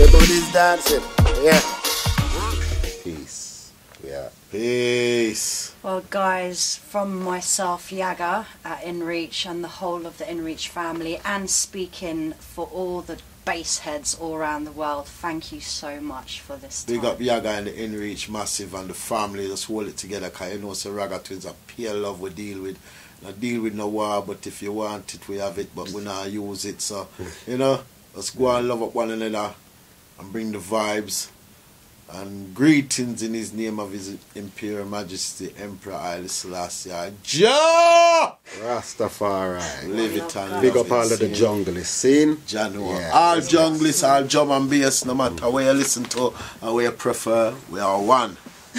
Everybody's dancing. Yeah. Peace. Yeah. Peace. Well, guys, from myself, Yara at InReach, and the whole of the InReach family, and speaking for all the bass heads all around the world, thank you so much for this time. Big up Yara and the InReach Massive and the family. Just hold it together because you know, Ragga Twins are pure love we deal with. Not deal with no war, but if you want it, we have it, but we not use it. So, you know, let's go and love up one another and bring the vibes and greetings in his name of his imperial majesty emperor Haile Selassie Jah Rastafari. Live it and big up all of the junglists seen January. Yeah, all yes, junglists all drum and bass no matter where you listen to or where you prefer we are one.